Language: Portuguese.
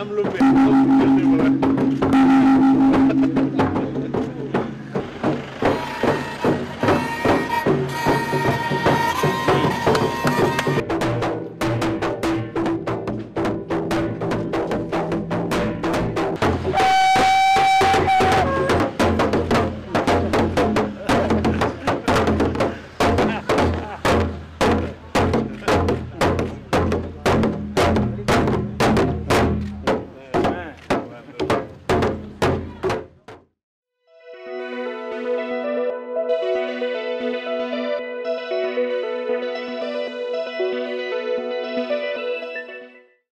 हम लोग